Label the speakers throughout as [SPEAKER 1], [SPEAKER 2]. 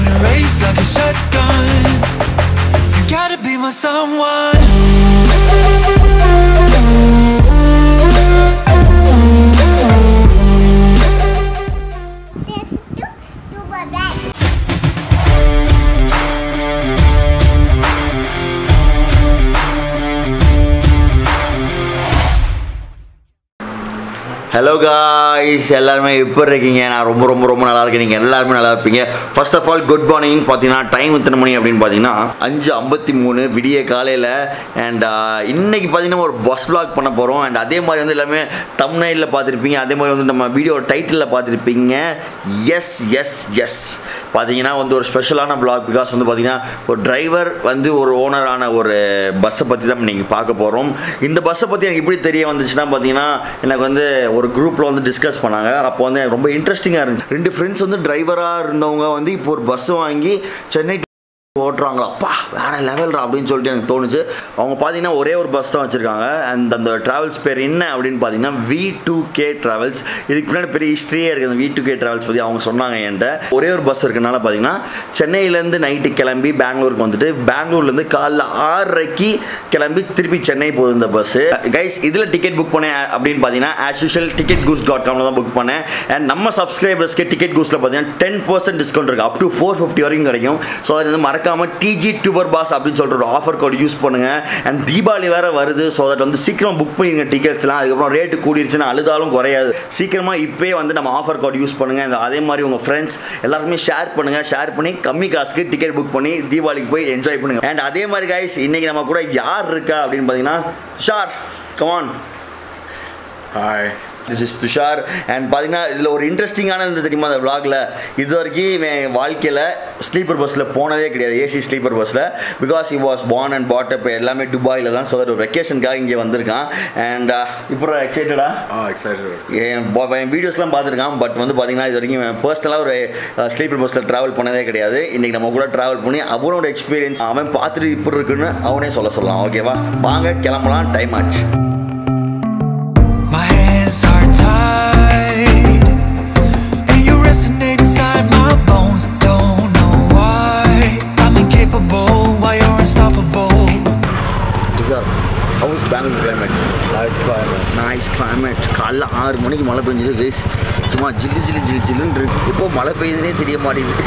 [SPEAKER 1] Shoot a race like a shotgun. You gotta be my someone.
[SPEAKER 2] Hello guys எல்லாருமே இப்போ இருக்கீங்க. நான் ரொம்ப ரொம்ப ரொம்ப நல்லா இருக்கேன். நீங்கள் எல்லாருமே நல்லா இருப்பீங்க. First of all good morning பார்த்தீங்கன்னா டைம் எத்தனை மணி அப்படின்னு பார்த்தீங்கன்னா அஞ்சு ஐம்பத்தி மூணு விடிய காலையில். அண்ட் uh, இன்னைக்கு பார்த்தீங்கன்னா ஒரு பஸ் பிளாக் பண்ண போகிறோம் அண்ட் அதே மாதிரி வந்து எல்லாமே தமிழ்நாட்டில் பார்த்துருப்பீங்க. அதே மாதிரி வந்து நம்ம வீடியோ டைட்டிலில் பார்த்துருப்பீங்க. எஸ் எஸ் எஸ் பார்த்தீங்கன்னா வந்து ஒரு ஸ்பெஷலான பிளாக் பிகாஸ் வந்து பார்த்தீங்கன்னா ஒரு டிரைவர் வந்து ஒரு ஓனரான ஒரு பஸ்ஸை பற்றி தான் நீங்கள் பார்க்க போகிறோம் இந்த பஸ்ஸை பற்றி எனக்கு எப்படி தெரிய வந்துச்சுன்னா பார்த்தீங்கன்னா எனக்கு வந்து ஒரு குரூப்பில் வந்து டிஸ்கஸ் பண்ணாங்க. அப்போ வந்து எனக்கு ரொம்ப இன்ட்ரெஸ்டிங்காக இருந்துச்சு. ரெண்டு ஃப்ரெண்ட்ஸ் வந்து டிரைவராக இருந்தவங்க வந்து இப்போ ஒரு பஸ் வாங்கி சென்னை ஓட்டுறாங்களா பா வேற லெவல்ரா அப்படின்னு சொல்லிட்டு எனக்கு தோணுச்சு. அவங்க பார்த்தீங்கன்னா ஒரே ஒரு பஸ் தான் வச்சுருக்காங்க. அண்ட் அந்த ட்ராவல்ஸ் பேர் என்ன அப்படின்னு பார்த்தீங்கன்னா வி டூ கே ட்ராவல்ஸ் இதுக்கு பின்னாடி பெரிய ஹிஸ்ட்ரியே இருக்குது அந்த வி டூ கே ட்ராவல்ஸ் பற்றி அவங்க சொன்னாங்க என்கிட்ட. ஒரே ஒரு பஸ் இருக்கனால பார்த்தீங்கன்னா சென்னையிலேருந்து நைட்டு கிளம்பி பெங்களூருக்கு வந்துட்டு பெங்களூர்லேருந்து காலைல ஆறரைக்கு கிளம்பி திருப்பி சென்னை போகுது இந்த பஸ்ஸு கைஸ் இதில் டிக்கெட் புக் பண்ணேன் அப்படின்னு பார்த்தீங்கன்னா as usual ticket goose dot காமில் தான் புக் பண்ணேன். அண்ட் நம்ம சப்ஸ்கிரைபர்ஸ்க்கு டிக்கெட் கூஸில் பார்த்தீங்கன்னா டென் பர்சன்ட் டிஸ்கவுண்ட் இருக்குது அப் டு ஃபோர் ஃபிஃப்டி வரைக்கும் கிடைக்கும். ஸோ அது வந்து மறக்க மறக்காமல் டிஜி டியூபர் பாஸ் அப்படின்னு சொல்லிட்டு ஒரு ஆஃபர் கோட் யூஸ் பண்ணுங்கள் அண்ட் தீபாவளி வேறு வருது ஸோ தட் வந்து சீக்கிரம் புக் பண்ணிடுங்க டிக்கெட்ஸ்லாம் அதுக்கப்புறம் ரேட்டு கூடிருச்சுன்னா அழுதாலும் குறையாது. சீக்கிரமாக இப்போயே வந்து நம்ம ஆஃபர் கோட் யூஸ் பண்ணுங்கள் இந்த அதே மாதிரி உங்கள் ஃப்ரெண்ட்ஸ் எல்லாருமே ஷேர் பண்ணுங்கள் ஷேர் பண்ணி கம்மி காசுக்கு டிக்கெட் புக் பண்ணி தீபாவளிக்கு போய் என்ஜாய் பண்ணுங்கள் அண்ட் அதே மாதிரி கைஸ் இன்றைக்கி நம்ம கூட யார் இருக்கா அப்படின்னு பார்த்தீங்கன்னா ஷார் come on
[SPEAKER 3] hi
[SPEAKER 2] this is Tushar and பார்த்தீங்கன்னா இதில் ஒரு இன்ட்ரெஸ்டிங்கான இந்த தெரியுமா அந்த vlogல இது வரைக்கும் இவன் வாழ்க்கையில் ஸ்லீப்பர் பஸ்ஸில் போனதே கிடையாது. ஏசி ஸ்லீப்பர் பஸ்ஸில் because he was born and brought up எல்லாமே துபாயில் தான். ஸோ தட் ஒரு வெக்கேஷனுக்காக இங்கே வந்திருக்கான். அண்ட் இப்போ எக்ஸைட்டடா என் என் வீடியோஸ்லாம் பார்த்துருக்கான். பட் வந்து பார்த்தீங்கன்னா இது வரைக்கும் பர்சனலாக ஒரு ஸ்லீப்பர் பஸ்ஸில் ட்ராவல் பண்ணதே கிடையாது. இன்றைக்கி நம்ம கூட ட்ராவல் பண்ணி அவனோட எக்ஸ்பீரியன்ஸ் அவன் பார்த்துட்டு இப்படி இருக்குன்னு அவனே சொல்ல சொல்லலாம். ஓகேவா வாங்க கிளம்பலாம். டைம் ஆச்சு.
[SPEAKER 1] My hands are tied, and you resonate inside my bones. Don't know why. I'm incapable while you're unstoppable.
[SPEAKER 2] Tushar how's Bangalore climate
[SPEAKER 3] nice climate
[SPEAKER 2] nice climate காலைல ஆறு மணிக்கு மழை பெஞ்சது வேஸ் சும்மா ஜில்லு ஜில்லு ஜில்லு ஜில்லுன்னு இருக்கு. இப்போ மழை பெய்யுதுனே தெரிய மாட்டேங்குது.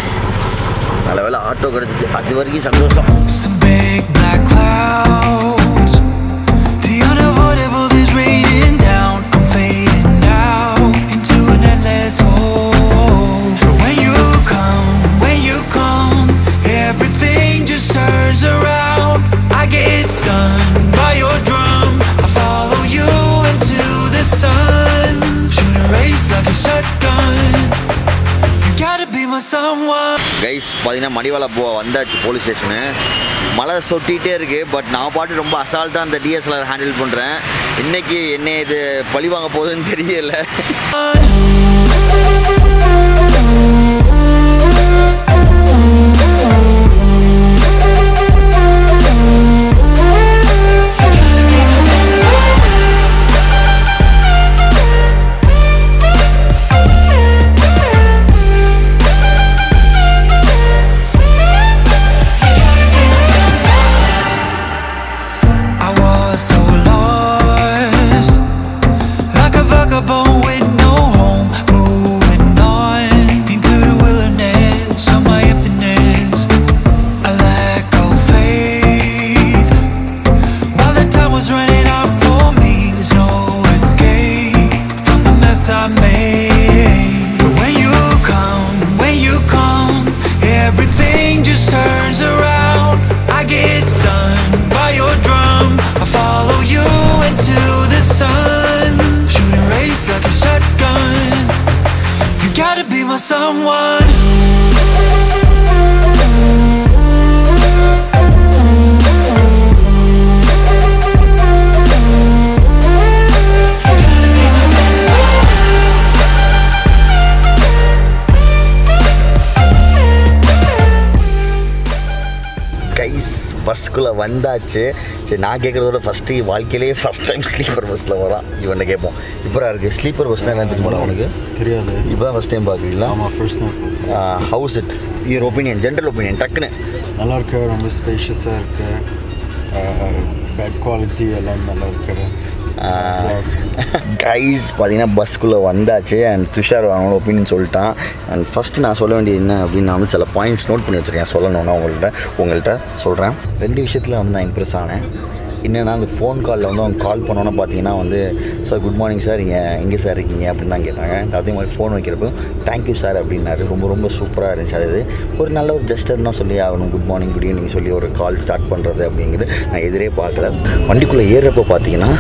[SPEAKER 2] நல்ல வேலை ஆட்டோ கிடச்சிச்சு. அது வரைக்கும் சந்தோஷம். பார்த்தீங்கன்னா மடிவாள போ வந்தாச்சு போலீஸ் ஸ்டேஷனு மழை சொட்டிகிட்டே இருக்குது பட் நான் பாட்டு ரொம்ப அசால்ட்டாக அந்த டிஎஸ்எல்ஆர் ஹேண்டில் பண்ணுறேன் இன்றைக்கி என்ன இது பழி வாங்க போகுதுன்னு தெரியல.
[SPEAKER 1] Vagabond try to be my someone.
[SPEAKER 2] பஸ்ஸுக்குள்ளே வந்தாச்சு. சரி நான் கேட்குறதோட ஃபஸ்ட்டு வாழ்க்கையிலேயே ஃபஸ்ட் டைம் ஸ்லீப்பர் பஸ்ஸில் வரான் இவன்ட்ட கேட்போம்? இப்போ இருக்குது ஸ்லீப்பர் பஸ்னால் என்ன தெரியுமா உனக்கு?
[SPEAKER 3] தெரியாது.
[SPEAKER 2] இப்போ தான் ஃபஸ்ட் டைம் பார்க்குறீங்களா
[SPEAKER 3] ஆமாம் first time
[SPEAKER 2] how's it your opinion general opinion டக்குன்னு.
[SPEAKER 3] நல்லா இருக்கு. ரொம்ப ஸ்பேஷியஸாக இருக்கு. பெட் குவாலிட்டி எல்லாம் நல்லா இருக்கு.
[SPEAKER 2] கைஸ் பார்த்தீங்கன்னா பஸ்க்குள்ளே வந்தாச்சு அண்ட் துஷார் அவனோட ஒப்பீனியன் சொல்லிட்டான். அண்ட் ஃபஸ்ட்டு நான் சொல்ல வேண்டியது என்ன அப்படின்னு நான் வந்து சில பாயிண்ட்ஸ் நோட் பண்ணி வச்சுருக்கேன். சொல்லணும்னா உங்கள்கிட்ட உங்கள்கிட்ட சொல்கிறேன் ரெண்டு விஷயத்தில் வந்து நான் இம்ப்ரெஸ் ஆனேன். என்னென்னா அந்த ஃபோன் காலில் வந்து அவங்க கால் பண்ணோன்னே பார்த்தீங்கன்னா வந்து சார் குட் மார்னிங் சார் இங்கே எங்கே சார் இருக்கீங்க? அப்படின்னு தான் கேட்டாங்க. அதே மாதிரி ஃபோன் வைக்கிறப்போ தேங்க்யூ சார் அப்படின்னாரு. ரொம்ப ரொம்ப சூப்பராக இருந்துச்சு. அது ஒரு நல்ல ஒரு ஜஸ்டர் தான் சொல்லி ஆகணும் குட் மார்னிங் குட் ஈவினிங் சொல்லி ஒரு கால் ஸ்டார்ட் பண்ணுறது அப்படிங்கிறது நான் எதிரே பார்க்கல. வண்டிக்குள்ளே ஏறுறப்போ பார்த்தீங்கன்னா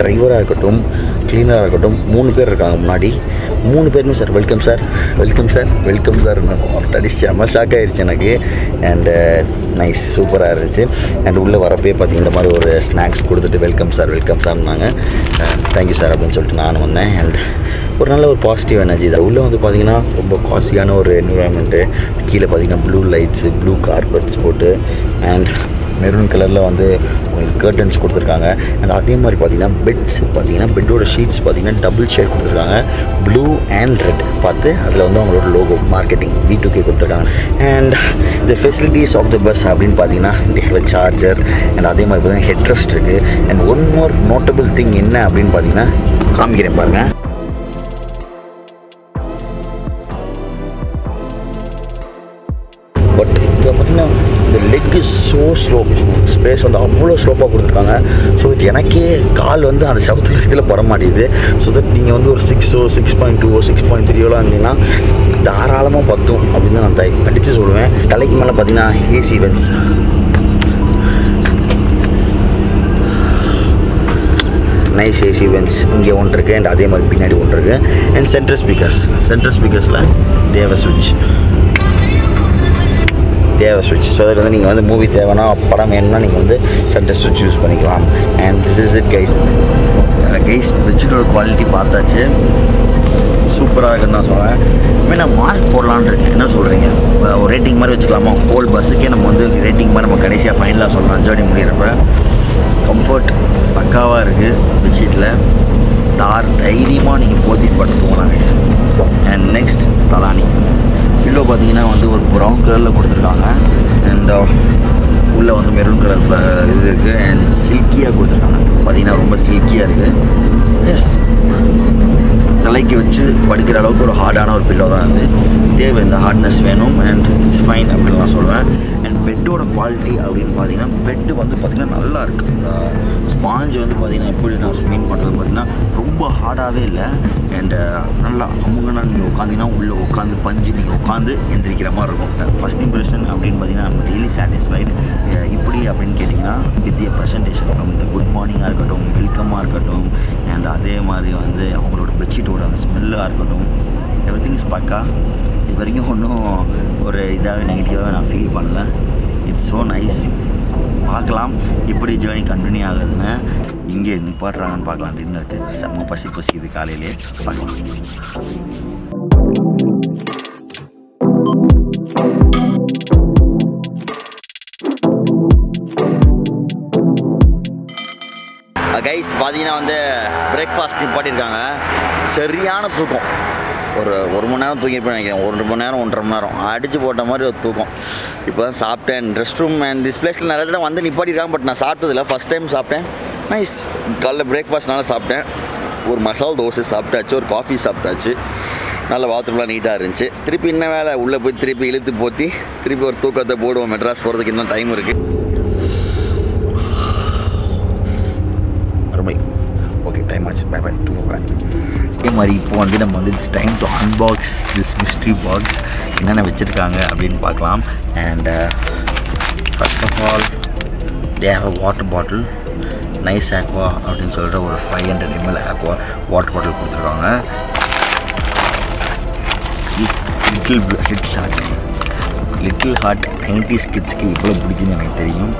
[SPEAKER 2] டிரைவராக இருக்கட்டும் க்ளீனராக இருக்கட்டும் மூணு பேர் இருக்காங்க முன்னாடி. மூணு பேருமே sir. Welcome sir welcome sir welcome sir தடி செம்ம ஷாக் ஆகிடுச்சு எனக்கு. அண்டு நைஸ் சூப்பராக இருந்துச்சு. அண்ட் உள்ளே வரப்பே பார்த்தீங்கன்னா இந்த மாதிரி ஒரு ஸ்நாக்ஸ் கொடுத்துட்டு வெல்கம் சார் வெல்கம் சார்னாங்க தேங்க்யூ சார் அப்படின்னு சொல்லிட்டு நானும் வந்தேன். அண்ட் ஒரு நல்ல ஒரு பாசிட்டிவ் எனர்ஜி தான். உள்ளே வந்து பார்த்தீங்கன்னா ரொம்ப காஸ்ட்லியான ஒரு என்விரான்மெண்ட்டு கீழே பார்த்தீங்கன்னா ப்ளூ லைட்ஸு ப்ளூ கார்பெட்ஸ் போட்டு அண்ட் மெரூன் கலரில் வந்து உங்களுக்கு கர்டன்ஸ் கொடுத்துருக்காங்க. அண்ட் அதே மாதிரி பார்த்தீங்கன்னா பெட்ஸ் பார்த்தீங்கன்னா பெட்டோட ஷீட்ஸ் பார்த்தீங்கன்னா டபுள் ஷேட் கொடுத்துருக்காங்க. ப்ளூ அண்ட் ரெட் பார்த்து அதில் வந்து அவங்களோட logo marketing V two K கொடுத்துருக்காங்க. And the facilities of the bus அப்படின்னு பார்த்தீங்கன்னா தேவை சார்ஜர் அண்ட் அதே மாதிரி பார்த்தீங்கன்னா ஹெட் ரெஸ்ட் இருக்குது and one more notable thing என்ன அப்படின்னு பார்த்தீங்கன்னா காமிக்கிறேன் பாருங்கள் பட் இதில் பார்த்தீங்கன்னா இந்த leg is so slow pace வந்து அவ்வளோ ஸ்லோப்பாக கொடுத்துருக்காங்க. ஸோ தட் எனக்கே கால் வந்து அந்த சவுத்தில் இதில் பட மாட்டேங்குது. ஸோ தட் நீங்கள் வந்து ஒரு சிக்ஸோ சிக்ஸ் பாயிண்ட் டூவோ சிக்ஸ் பாயிண்ட் த்ரீயோலாம் இருந்தீங்கன்னா தாராளமாக பத்தும் அப்படின்னு தான் நான் தை அடித்து சொல்லுவேன். தலைக்கு மேலே பார்த்தீங்கன்னா AC vents nice AC vents இங்கே ஒன்று இருக்குது அண்ட் அதே மாதிரி பின்னாடி ஒன்று இருக்குது அண்ட் சென்ட்ரல் ஸ்பீக்கர்ஸ் சென்ட்ரல் ஸ்பீக்கர்ஸில் தேவ சுவிட்ச் தேவை சுவிட்ச். ஸோ அதில் வந்து நீங்கள் வந்து மூவி தேவைன்னா படம் வேணும்னா நீங்கள் வந்து சென்டர் சுவிட்ச் யூஸ் பண்ணிக்கலாம். And this is it guys guys பெட்ஷீட்டோட quality பார்த்தாச்சு. சூப்பராக இருக்குன்னு தான் சொல்கிறேன் இனிமேல் நான் மார்க் போடலான்னு இருக்கேன். என்ன சொல்கிறீங்க ஒரு ரேட்டிங் மாதிரி வச்சுக்கலாமா? ஹோல் பஸ்ஸுக்கே நம்ம வந்து ரேட்டிங் மாதிரி நம்ம கடைசியாக ஃபைனலாக சொல்லலாம். ஜேர்னி முடிகிறப்ப கம்ஃபர்ட் பக்காவாக இருக்குது பெட்ஷீட்டில் தார் தைரியமாக நீங்கள் போத்திட்டு பட்டு போகலாம் கைஸ் அண்ட் நெக்ஸ்ட் தலானி. பில்லோ பார்த்தீங்கன்னா வந்து ஒரு ப்ரௌன் கலரில் கொடுத்துருக்காங்க. அண்ட் uh, உள்ளே வந்து மெரூன் கலர் இது இருக்குது அண்ட் சில்கியாக கொடுத்துருக்காங்க. பார்த்தீங்கன்னா ரொம்ப சில்கியாக இருக்குது எஸ் தலைக்கு வச்சு படுக்கிற அளவுக்கு ஒரு ஹார்டான ஒரு பில்லோ தான் அது. தேவை இந்த ஹார்ட்னஸ் வேணும். அண்ட் இட்ஸ் ஃபைன் அப்படின்னு நான் சொல்லுவேன் பெட்டோட குவாலிட்டி அப்படின்னு பார்த்தீங்கன்னா பெட்டு வந்து பார்த்திங்கன்னா நல்லா இருக்குது இந்த ஸ்பாஞ்ச் வந்து பார்த்திங்கன்னா எப்படி நான் ஸ்பீன் பண்ணுறது பார்த்திங்கன்னா ரொம்ப ஹார்டாகவே இல்லை. அண்ட் uh, நல்லா அமுங்கன்னா நீங்கள் உட்காந்திங்கன்னா உள்ளே உட்காந்து பஞ்சு நீங்கள் உட்காந்து எந்திரிக்கிற மாதிரி இருக்கும். ஃபஸ்ட் இம்ப்ரெஷன் அப்படின்னு பார்த்தீங்கன்னா நம்ம ரியலி சாட்டிஸ்ஃபைடு uh, இப்படி அப்படின்னு கேட்டிங்கன்னா வித்திய ப்ரெசன்டேஷன் ஃப்ரம் இந்த குட் மார்னிங்காக இருக்கட்டும் வெல்கமாக இருக்கட்டும் அண்ட் அதே மாதிரி வந்து அவங்களோட பெட்ஷீட்டோட அந்த ஸ்மெல்லாக இருக்கட்டும் எவ்ரி திங் இஸ் பக்கா. இது வரைக்கும் ஒன்றும் ஒரு இதாகவே நெகட்டிவாக நான் ஃபீல் பண்ணல. இட்ஸ் ஸோ நைஸ் பார்க்கலாம். இப்படி ஜேர்னி கண்டினியூ ஆகுதுன்னு இங்கே நிப்பாட்டுறாங்கன்னு பார்க்கலாம். டின்னருக்கு செம்ம பசி பசிக்குது காலையிலே. பார்க்கலாம். கைஸ் பார்த்தீங்கன்னா வந்து பிரேக்ஃபாஸ்ட் நிப்பாட்டியிருக்காங்க. சரியான தூக்கம். ஒரு ஒரு மணி நேரம் தூங்கியிருப்பேன் நினைக்கிறேன். ஒரு மணி நேரம் ஒன்றரை மணி நேரம். அடித்து போட்ட மாதிரி ஒரு தூக்கம். இப்போ தான் சாப்பிட்டேன் ரெஸ்ட் ரூம் அண்ட் திஸ் பிளேஸில் நிறைய தடவை வந்து நிப்பாட்டிருக்காங்க பட் நான் சாப்பிட்டதில்ல ஃபஸ்ட் டைம் சாப்பிட்டேன். நைஸ் காலைல பிரேக்ஃபாஸ்ட்னால சாப்பிட்டேன். ஒரு மசால் தோசை சாப்பிட்டாச்சு ஒரு காஃபி சாப்பிட்டாச்சு. நல்ல பாத்ரூம்லாம் நீட்டாக இருந்துச்சு. திருப்பி இன்னும் வேலை. உள்ளே போய் திருப்பி இழுத்து போற்றி திருப்பி ஒரு தூக்கத்தை போடுவோம். மெட்ராஸ் போகிறதுக்கு இன்னும் டைம் இருக்குது அருமை. ஓகே டைம் ஆச்சு. பை பை தூங்க போகிறேன் அதே மாதிரி இப்போ வந்து நம்ம வந்து it's time to unbox this mystery box என்னென்ன வச்சுருக்காங்க அப்படின்னு பார்க்கலாம். And first of all they have a water bottle nice aqua அப்படின்னு சொல்லிட்டு ஒரு five hundred ML aqua water bottle கொடுத்துருக்காங்க. Is little little short little heart nineties கிட்ஸ்க்கு இவ்வளோ பிடிக்குன்னு எனக்கு தெரியும்.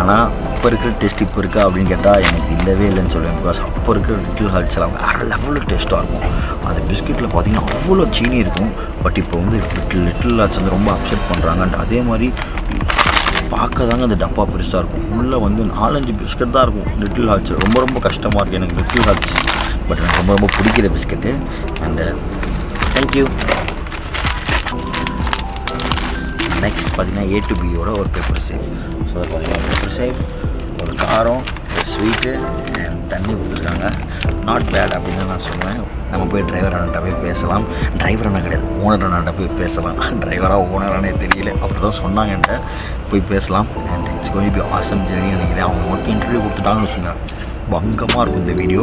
[SPEAKER 2] ஆனால் இப்போ இருக்கிற டேஸ்ட் இப்போ இருக்கா அப்படின்னு கேட்டால் எனக்கு இல்லவே இல்லைன்னு சொல்லுவேன் பிகாஸ் அப்போ இருக்கிற லிட்டில் ஹார்ட்ஸ் எல்லாம் வேறு லெவலில் டேஸ்ட்டாக இருக்கும். அந்த பிஸ்கெட்டில் பார்த்தீங்கன்னா அவ்வளோ சீனி இருக்கும். பட் இப்போ வந்து லிட்டில் லிட்டில் ஹார்ட்ஸ் வந்து ரொம்ப அப்செட் பண்ணுறாங்க அண்ட் அதே மாதிரி பார்க்க தாங்க அந்த டப்பா பெருசாக இருக்கும். உள்ளே வந்து நாலஞ்சு பிஸ்கட் தான் இருக்கும். லிட்டில் ஹார்ட்ஸ் ரொம்ப ரொம்ப கஷ்டமாக இருக்குது எனக்கு லிட்டில் ஹார்ட்ஸ் பட் எனக்கு ரொம்ப ரொம்ப பிடிக்கிற biscuit. And thank you uh, next பார்த்திங்கன்னா ஏ டு பியோட ஒரு பேப்பர் சேவ் ஸோ அதை பார்த்தீங்கன்னா பேப்பர் சேவ் ஒரு காரம் ஒரு ஸ்வீட்டு அண்ட் தண்ணி கொடுத்துருக்காங்க. நாட் பேட் அப்படின்னு நான் சொல்லுவேன். நம்ம போய் டிரைவர் அண்ணன்ட்ட போய் பேசலாம். டிரைவர் அண்ணன் கிடையாது ஓனர் அண்ணன்ட்ட போய் பேசலாம். டிரைவராக ஓனரானே தெரியல. அப்படி தான் சொன்னாங்கன்ட்டு போய் பேசலாம். And it's going be awesome journey நினைக்கிறேன். அவங்க மட்டும் இன்டர்வியூ கொடுத்துட்டாங்கன்னு சொன்னாங்க பங்கமாக இருக்கும் இந்த வீடியோ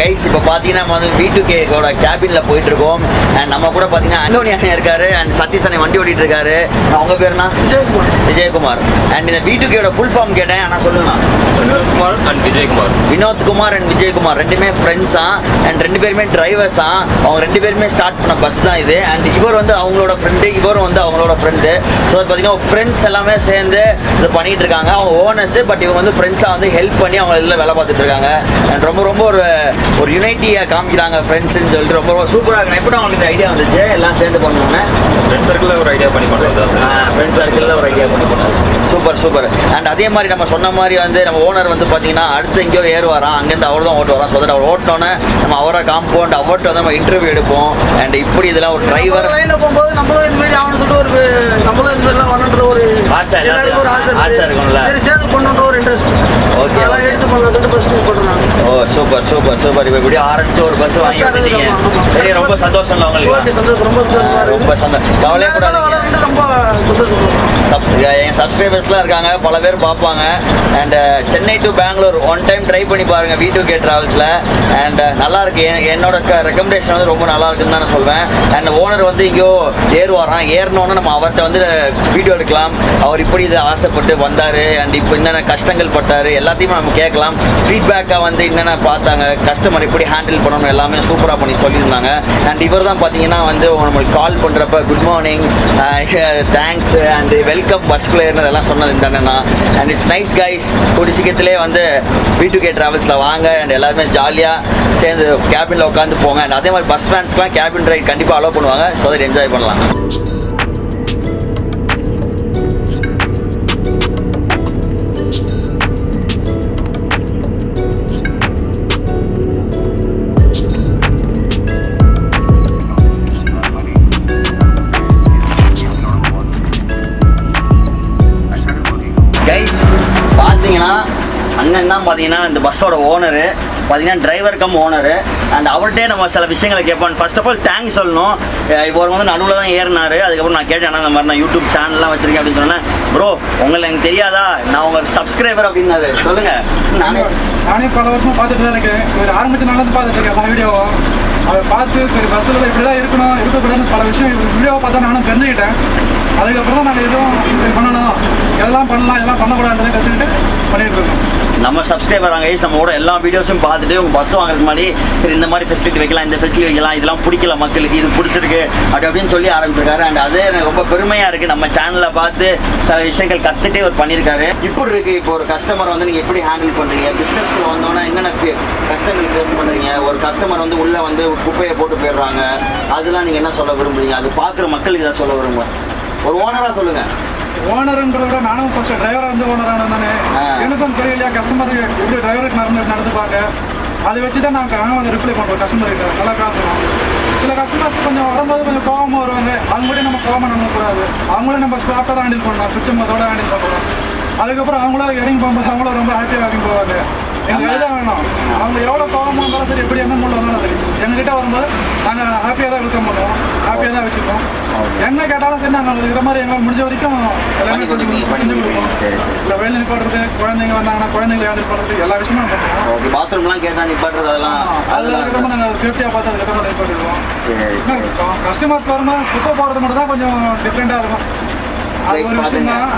[SPEAKER 2] கைஸ் இப்போ பார்த்தீங்கன்னா நம்ம வந்து வி டூ கேக்கோட கேபினில் போயிட்டு இருக்கோம் அண்ட் நம்ம கூட பார்த்தீங்கன்னா அந்தோனி அண்ணன் இருக்காரு. அண்ட் சதீஷ் அண்ணன் வண்டி ஓட்டிட்டு இருக்காரு. அவங்க பேருனா விஜயகுமார். விஜயகுமார். அண்ட் இந்த வி டூ கேயோட ஃபுல் ஃபார்ம் கேட்டேன். ஆனால் சொல்லுங்க
[SPEAKER 4] வினோத்குமார் அண்ட் விஜயகுமார்.
[SPEAKER 2] வினோத்குமார் அண்ட் விஜயகுமார். ரெண்டுமே ஃப்ரெண்ட்ஸா அண்ட் ரெண்டு பேருமே டிரைவர்ஸா அவங்க ரெண்டு பேருமே ஸ்டார்ட் பண்ண பஸ் தான் இது. அண்ட் இவர் வந்து அவங்களோட ஃப்ரெண்டு இவரும் வந்து அவங்களோட ஃப்ரெண்டு ஸோ பார்த்தீங்கன்னா ஃப்ரெண்ட்ஸ் எல்லாமே சேர்ந்து இது பண்ணிட்டு இருக்காங்க. அவங்க ஓனர்ஸ் பட் இவங்க வந்து ஃப்ரெண்ட்ஸாக வந்து ஹெல்ப் பண்ணி அவங்க இதில் வேலை பார்த்துட்டு இருக்காங்க. அண்ட் ரொம்ப ரொம்ப ஒரு ஒரு யுனைட்டியை காமிக்கிறாங்க ஃப்ரெண்ட்ஸ்னு சொல்லிட்டு ரொம்ப ரொம்ப சூப்பராக இருக்கு எப்படி அவங்களுக்கு இந்த ஐடியா வந்துச்சு? எல்லாம் சேர்ந்து பண்ணோன்னே
[SPEAKER 4] ஃப்ரெண்ட் சர்க்கிளில் ஒரு ஐடியா பண்ணி பண்ணுறது
[SPEAKER 2] ஃப்ரெண்ட்ஸ் சர்க்கிளில் ஒரு ஐடியா பண்ணி போனார் சூப்பர் சூப்பர் அண்ட் அதே மாதிரி நம்ம சொன்ன மாதிரி வந்து நம்ம ஓனர் வந்து பார்த்தீங்கன்னா அடுத்து எங்கேயோ ஏறுவாராம். அங்கேருந்து அவர் தான் ஓட்டு வரான் ஸோ தட் அவர் ஓட்டினோன்னே நம்ம அவரை காம்பவுண்ட் அவர்கிட்ட வந்து நம்ம இன்டர்வியூ எடுப்போம். அண்ட் இப்படி இதெல்லாம் ஒரு டிரைவர்
[SPEAKER 5] லைன்ல போகும்போது நம்மளும் இந்த மாதிரி ஆகணும்னு சொல்லிட்டு ஒரு நம்மளும் இந்த மாதிரிலாம் வரணுன்ற ஒரு
[SPEAKER 2] ஆசை,
[SPEAKER 5] ஒரு ஆசை
[SPEAKER 2] இருக்கும்ல?
[SPEAKER 5] சரி சேர்ந்து பண்ணுன்ற ஒரு இன்ட்ரெஸ்ட்
[SPEAKER 2] okay.
[SPEAKER 5] எடுத்து பண்ணலாம் சொல்லிட்டு ஃபர்ஸ்ட் பண்ணுறாங்க.
[SPEAKER 2] ஓ சூப்பர் சூப்பர் சூப்பர் இப்போ இப்படி ஆரம்பிச்சு ஒரு பஸ் வாங்கி விட்டுட்டீங்க. சரி ரொம்ப சந்தோஷம் இல்லை உங்களுக்கு
[SPEAKER 5] சந்தோஷம் ரொம்ப சந்தோஷமா.
[SPEAKER 2] ரொம்ப சந்தோஷம். கவலையே கூடாது
[SPEAKER 5] ரொம்ப
[SPEAKER 2] என் சப்ஸ்கிரைபர்ஸ்லாம் இருக்காங்க. பல பேர் பார்ப்பாங்க. And Chennai to Bangalore one time try பண்ணி பாருங்க வி டூ கே ட்ராவல்ஸில் அண்ட் நல்லா இருக்கு. என்- என்னோட ரெக்கமெண்டேஷன் வந்து ரொம்ப நல்லா இருக்குன்னு தான் நான் சொல்வேன். அண்ட் ஓனர் வந்து இங்கேயோ ஏறுவாராம் ஏறினோன்னு நம்ம அவர்கிட்ட வந்து வீடியோ எடுக்கலாம். அவர் இப்படி இது ஆசைப்பட்டு வந்தார். அண்ட் இப்போ என்னென்ன கஷ்டங்கள் பட்டார். எல்லாத்தையும் நம்ம கேட்கலாம். ஃபீட்பேக்காக வந்து என்னென்ன பார்த்தாங்க. கஸ்டமர் எப்படி ஹேண்டில் பண்ணணும் எல்லாமே சூப்பராக பண்ணி சொல்லியிருந்தாங்க. அண்ட் இவர் தான் பார்த்தீங்கன்னா வந்து நம்மளுக்கு கால் பண்ணுறப்ப good morning thanks and welcome bus பிளேயர்னு அதெல்லாம் சொன்னது இந்த அண்ணனா அண்ட் இட்ஸ் நைஸ் கைஸ் கூடி சீக்கிரத்திலே வந்து பி டு கே ட்ராவல்ஸில் வாங்க அண்ட் எல்லாருமே ஜாலியாக சேர்ந்து கேபினில் உட்காந்து போங்க. அண்ட் அதே மாதிரி பஸ் ஃபேன்ஸ்க்குலாம் கேபின் ரைட் கண்டிப்பாக அலோவ் பண்ணுவாங்க ஸோ அதை என்ஜாய் பண்ணலாம். பார்த்தீங்கன்னா அண்ணன் தான் பார்த்தீங்கன்னா இந்த பஸ்ஸோட ஓனரு பார்த்தீங்கன்னா டிரைவர் கம் ஓனரு அண்ட் அவர்கிட்டே நம்ம சில விஷயங்களை கேட்போம். ஃபர்ஸ்ட் ஆஃப் ஆல் தேங்க்ஸ் சொல்லணும். இப்போ ஒரு வந்து நடுவில் தான் ஏறினாரு. அதுக்கப்புறம் நான் கேட்டேன் அண்ணா, இந்த மாதிரி நான் யூடியூப் சேனல்லாம் வச்சிருக்கேன் அப்படின்னு சொன்னேன். ப்ரோ உங்களை எனக்கு தெரியாதா? நான் உங்கள் சப்ஸ்கிரைபர் அப்படின்னாரு. சொல்லுங்கள் நானே
[SPEAKER 6] நானே பல வருஷம் பார்த்துட்டு தான் இருக்கேன். இவர் ஆரம்பிச்ச நாள்ல பார்த்துட்டு இருக்கேன் எல்லா அதை பார்த்து சரி பஸ்ஸில் இப்படி தான் இருக்கணும் இருக்கக்கூடாதுன்னு பல விஷயம் வீடியோவை பார்த்தா நானும் தெரிஞ்சுக்கிட்டேன். அதுக்கப்புறம் நாங்கள் எதுவும் சரி பண்ணணும். எதெல்லாம் பண்ணலாம் எல்லாம் பண்ணக்கூடாதுன்றதை கற்றுக்கிட்டு பண்ணிட்டு இருக்கோம்.
[SPEAKER 2] நம்ம சப்ஸ்கிரைபர் ஆங்க நம்ம கூட எல்லா வீடியோஸும் பார்த்துட்டு உங்கள் பஸ் வாங்குறதுக்கு முன்னாடி சரி இந்த மாதிரி ஃபெசிலிட்டி வைக்கலாம் இந்த ஃபெசிலிட்டி வைக்கலாம் இதெல்லாம் பிடிக்கல மக்களுக்கு இது பிடிச்சிருக்கு அப்படி அப்படின்னு சொல்லி ஆரம்பிச்சிருக்காரு. அண்ட் அது எனக்கு ரொம்ப பெருமையாக இருக்குது நம்ம சேனலில் பார்த்து சில விஷயங்கள் கற்றுட்டு அவர் பண்ணியிருக்காரு. இப்படி இருக்குது இப்போ ஒரு கஸ்டமர் வந்து நீங்கள் எப்படி ஹேண்டில் பண்ணுறீங்க பிஸ்னஸ்க்கு வந்தோன்னா என்னென்ன கஷ்டங்கள் ஃபேஸ் பண்ணுறீங்க ஒரு கஸ்டமர் வந்து உள்ளே வந்து குப்பையை போட்டு போயிடுறாங்க. அதெல்லாம் நீங்கள் என்ன சொல்ல விரும்புறீங்க? அது பார்க்குற மக்களுக்கு இதை சொல்ல விரும்புகிறேன் ஒரு ஓனராக சொல்லுங்கள்
[SPEAKER 6] ஓனருன்றத விட நானும் ஃபர்ஸ்ட் டிரைவராக இருந்து ஓனரான தானே. எனக்கும் தெரியலையா கஸ்டமர் எப்படி டிரைவருக்கு நடந்து நடந்துப்பாங்க? அதை வச்சு தான் நாங்கள் நாங்கள் வந்து ரிப்ளை பண்ணுறோம் கஸ்டமருக்கு நல்லா காசுறோம் சில கஸ்டமர்ஸ் கொஞ்சம் வரும்போது கொஞ்சம் கோவமாக வருவாங்க. அவங்கள்ட்ட நம்ம கோவமாக நடக்கக்கூடாது அவங்களும் நம்ம சாஃப்டாக தான் ஹேண்டில் பண்ணலாம் சுவிட்ச் மதோட ஹேண்டில் பண்ணுறோம் அதுக்கப்புறம் அவங்களும் இறங்கி போகும்போது அவங்களும் ரொம்ப ஹாப்பியாக இறங்கி போவாங்க. எங்களுக்கு அதுதான் வேணும். அவங்க எவ்வளோ கோவமாக இருந்தாலும் சரி எப்படி என்ன இருந்தாலும் சரி எங்ககிட்ட வரும்போது நாங்கள் ஹாப்பியாக தான் வெல்கம் பண்ணுவோம் ஹாப்பியாக தான் வச்சுப்போம். என்ன கேட்டாலும் சரி நாங்கள் இது மாதிரி எங்களால் முடிஞ்ச வரைக்கும் எல்லாமே சொல்லி
[SPEAKER 2] பண்ணி.
[SPEAKER 6] கொடுப்போம். இல்லை வேலை நிப்பாடுறது குழந்தைங்க வந்தாங்கன்னா குழந்தைங்களை பண்ணுறது எல்லா விஷயமும் பண்ணுவோம்.
[SPEAKER 2] பாத்ரூம்லாம் கேட்டால் நிப்பாட்டுறது அதெல்லாம்
[SPEAKER 6] அதில்
[SPEAKER 2] அதெல்லாம்
[SPEAKER 6] அதுக்கப்புறமா நாங்கள் சேஃப்டியாக பார்த்து அதுக்கப்புறம் நிப்பாட்டிடுவோம். கஸ்டமர்ஸ் வரும்போது குப்பை போகிறது மட்டும் தான் கொஞ்சம் டிஃப்ரெண்ட்டாக இருக்கும். ஒரு விஷயம் தான்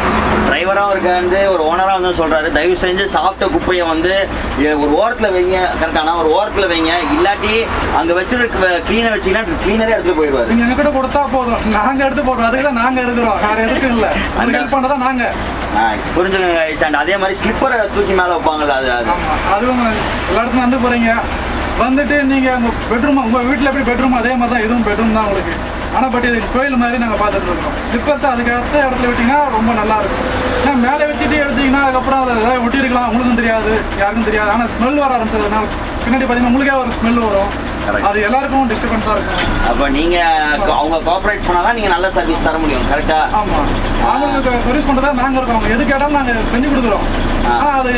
[SPEAKER 2] டிரைவராகவும் இருக்காரு ஒரு ஓனராக வந்து சொல்றாரு தயவு செஞ்சு சாப்பிட்ட குப்பையை வந்து ஒரு ஓரத்தில் வைங்க கரெக்டான ஒரு ஓரத்தில் வைங்க. இல்லாட்டி அங்கே வச்சிருக்க க்ளீனை வச்சிங்கன்னா க்ளீனரே எடுத்துட்டு போயிடுவாரு.
[SPEAKER 6] நீங்க எங்ககிட்ட கொடுத்தா போதும். நாங்க எடுத்து போடுறோம். அதுக்கு தான் நாங்க இருக்கிறோம் வேற எதுக்கும் இல்ல. அந்த ஹெல்ப் பண்ணதான் நாங்க.
[SPEAKER 2] புரிஞ்சுக்கோங்க guys. and அதே மாதிரி ஸ்லிப்பரை தூக்கி மேலே வைப்பாங்கல்ல அது அது.
[SPEAKER 6] அதுவும் எல்லா இடத்துலையும் வந்து போறீங்க. வந்துட்டு நீங்க உங்க பெட்ரூம் உங்க வீட்டில் எப்படி பெட்ரூம் அதே மாதிரி தான் இதுவும் பெட்ரூம் தான் உங்களுக்கு. ஆனா பட் இது கோயில் மாதிரி நாங்க பார்த்துட்டு இருக்கோம். ஸ்லிப்பர்ஸ் அதுக்கு அடுத்த இடத்துல விட்டீங்கன்னா ரொம்ப நல்லா இருக்கும். ஏன்னா மேலே வச்சுட்டு எடுத்தீங்கன்னா அதுக்கப்புறம் அதை ஏதாவது ஒட்டியிருக்கலாம். உங்களுக்கும் தெரியாது யாருக்கும் தெரியாது. ஆனா ஸ்மெல் வர ஆரம்பிச்சதுனால பின்னாடி பார்த்தீங்கன்னா உங்களுக்கே ஒரு ஸ்மெல் வரும். அது எல்லாருக்கும் டிஸ்டர்பன்ஸாக இருக்கும்.
[SPEAKER 2] அப்போ நீங்கள் அவங்க கோஆப்ரேட் பண்ணால் தான் நீங்கள் நல்ல சர்வீஸ் தர முடியும். கரெக்டாக
[SPEAKER 6] ஆமா. அவங்களுக்கு சர்வீஸ் பண்றதா நாங்க இருக்கோம். எது கேட்டாலும் நாங்க செஞ்சு கொடுக்குறோம்.
[SPEAKER 2] ஆ.
[SPEAKER 6] ஆனா அது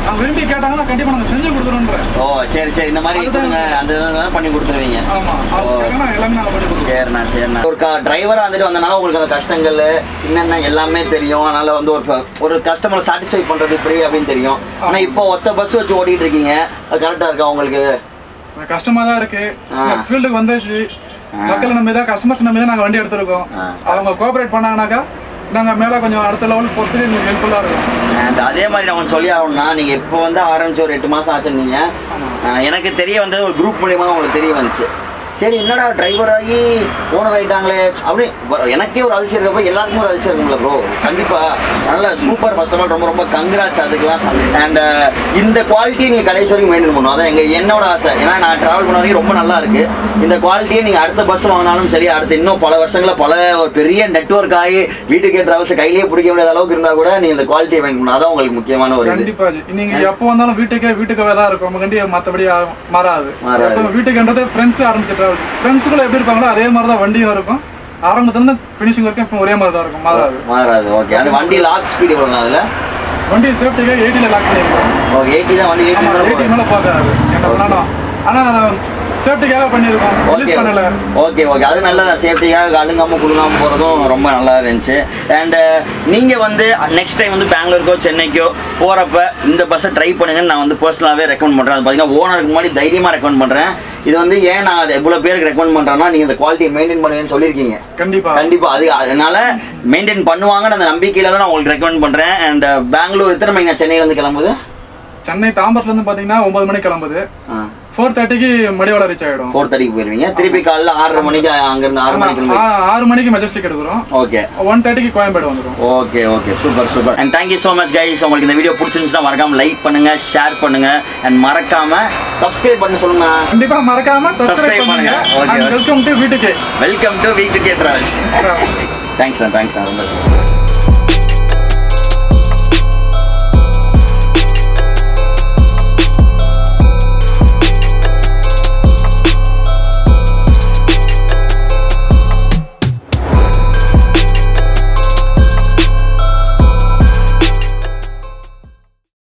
[SPEAKER 6] அவங்க விரும்பி கேட்டாங்கன்னா கண்டிப்பா நாங்க செஞ்சு கொடுக்குறோன்றேன்
[SPEAKER 2] ஓ சரி சரி. இந்த மாதிரி. கொடுங்க. அந்த இதெல்லாம் பண்ணி கொடுத்துருவீங்க.
[SPEAKER 6] ஆமா அது
[SPEAKER 2] ஓ.
[SPEAKER 6] கேட்டாங்கன்னா எல்லாமே நாங்க பண்ணி கொடுக்குறோம்.
[SPEAKER 2] சரிண்ணா சரிண்ணா. ஒரு டிரைவராக வந்துட்டு வந்தனால உங்களுக்கு அந்த கஷ்டங்கள் என்னென்ன எல்லாமே தெரியும். அதனால வந்து ஒரு ஒரு கஸ்டமரை சாட்டிஸ்ஃபை பண்ணுறது ஃப்ரீ அப்படின்னு தெரியும். ஆனால் இப்போ ஒத்த பஸ் வச்சு ஓட்டிட்டு இருக்கீங்க. அது கரெக்டாக இருக்கா உங்களுக்கு?
[SPEAKER 6] கஷ்டமா தான் இருக்கு. ஃபீல்டுக்கு வந்தாச்சு. மக்களை நம்பி தான் கஸ்டமர்ஸ் நம்பி தான் நாங்க வண்டி எடுத்திருக்கோம். அவங்க கோஆபரேட் பண்ணாங்கனாக்கா நாங்க மேல கொஞ்சம் அடுத்த லெவல் பொறுத்து எங்களுக்கு ஹெல்ப்ஃபுல்லா இருக்கும்.
[SPEAKER 2] அதே மாதிரி நான் சொல்லி ஆகணும்னா நீங்கள் இப்போ வந்து ஆரம்பிச்சு ஒரு எட்டு மாதம் ஆச்சுன்னீங்க எனக்கு தெரிய வந்தது ஒரு குரூப் மூலியமாக உங்களுக்கு தெரிய வந்துச்சு. சரி என்னடா டிரைவர் ஆகி ஓனர் ஆகிட்டாங்களே அப்படி வ- எனக்கே ஒரு அதிசயம் இருக்கப்போ எல்லாருக்குமே ஒரு அதிசயம் இருக்குங்களா ப்ரோ கண்டிப்பாக நல்ல சூப்பர் ஃபர்ஸ்ட் ஆஃப் ஆல் ரொம்ப ரொம்ப கங்க்ராட்ஸ் அதுக்கெல்லாம் அண்ட் இந்த குவாலிட்டியை நீங்கள் கடைசி வரைக்கும் மெயின்டைன் பண்ணணும். அதான் எங்கள் என்னோட ஆசை. ஏன்னா நான் ட்ராவல் பண்ண வரைக்கும் ரொம்ப நல்லா இருக்கு. இந்த குவாலிட்டியை நீங்கள் அடுத்த பஸ் வாங்கினாலும் சரி அடுத்து இன்னும் பல வருஷங்களில் பல ஒரு பெரிய நெட்வொர்க் ஆகி வீட்டுக்கே ட்ராவல்ஸ் கையிலேயே பிடிக்க முடியாத அளவுக்கு இருந்தால் கூட நீங்கள் இந்த குவாலிட்டியை மெயின்டைன் பண்ணணும். அதான் உங்களுக்கு முக்கியமான ஒரு இது.
[SPEAKER 6] கண்டிப்பா ஜி. நீங்க எப்போ வந்தாலும் வீட்டுக்கே வீட்டுக்காவே தான் இருக்கும். மத்தபடி யா- மாறாது. வீட்டுக்குன்றது ஃப்ரெண்ட்ஸ் ஆரம்பிச்சு டிராவல் ஃப்ரெண்ட்ஸுக்குள்ள எப்படி இருப்பாங்களோ அதே மாதிரி தான் வண்டியும் இருக்கும். ஆரம்பத்துல இருந்து ஃபினிஷிங் வரைக்கும் இப்போ ஒரே மாதிரி தான் இருக்கும். மாறாது.
[SPEAKER 2] மாறாது. ஓகே அந்த வண்டி லாக் ஸ்பீடு எவ்வளோ அதில்?
[SPEAKER 6] வண்டி சேஃப்டிக்காக எயிட்டியில் லாக் பண்ணியிருக்கோம்
[SPEAKER 2] ஓ எயிட்டி தான் வண்டி
[SPEAKER 6] எயிட்டி
[SPEAKER 2] எயிட்டி
[SPEAKER 6] மேலே போகாது. என்ன பண்ணணும் ஆனா சேஃப்டிக்காக பண்ணியிருக்கோம்
[SPEAKER 2] ஓகே
[SPEAKER 6] ரிலீஸ் பண்ணல.
[SPEAKER 2] ஓகே ஓகே அது நல்லதா? சேஃப்டியாக அழுங்காமல் குழுங்காமல் போகிறதும் ரொம்ப நல்லா இருந்துச்சு. அண்டு நீங்கள் வந்து நெக்ஸ்ட் டைம் வந்து பெங்களூருக்கோ சென்னைக்கோ போகிறப்ப இந்த பஸ்ஸை ட்ரை பண்ணுங்கன்னு நான் வந்து பர்சனலாகவே ரெக்கமெண்ட் பண்ணுறேன் அது பார்த்தீங்கன்னா ஓனருக்கு முன்னாடி தைரியமாக ரெக்கமெண்ட் பண்ணுறேன் இது வந்து ஏன் நான் இவ்வளோ பேருக்கு ரெக்கமெண்ட் பண்ணுறேன்னா நீங்கள் இந்த குவாலிட்டியை மெயின்டைன் பண்ணுங்கன்னு சொல்லியிருக்கீங்க.
[SPEAKER 6] கண்டிப்பா.
[SPEAKER 2] கண்டிப்பா. அது அதனால மெயின்டைன் பண்ணுவாங்கன்னு அந்த நம்பிக்கையில தான் நான் உங்களுக்கு ரெக்கமெண்ட் பண்றேன். அண்ட் பெங்களூர் எத்தனை மணி நான் சென்னையில இருந்து கிளம்புது?
[SPEAKER 6] சென்னை தாம்பரத்துல இருந்து பாத்தீங்கன்னா ஒன்பது மணிக்கு கிளம்புது. ஃபோர் தேர்ட்டிக்கு மடிவாள ரீச் ஆயிடும்.
[SPEAKER 2] ஃபோர் தேர்ட்டிக்கு போயிருவீங்க. திருப்பி காலைல ஆறரை மணிக்கு அங்கிருந்து ஆறு மணிக்கு
[SPEAKER 6] ஆறு மணிக்கு மெஜஸ்டிக் எடுக்கிறோம்
[SPEAKER 2] ஓகே
[SPEAKER 6] ஒன் தேர்ட்டிக்கு கோயம்பேடு வந்துடும்
[SPEAKER 2] okay okay super super and thank you so much guys உங்களுக்கு இந்த வீடியோ பிடிச்சிருந்துச்சுன்னா மறக்காம லைக் பண்ணுங்க ஷேர் பண்ணுங்க. அண்ட் மறக்காம சப்ஸ்கிரைப் பண்ண சொல்லுங்க.
[SPEAKER 6] கண்டிப்பா மறக்காம சப்ஸ்கிரைப் பண்ணுங்க. வெல்கம் டு வீட்டுக்கு.
[SPEAKER 2] Welcome to V two K travels thanks thanks ரொம்ப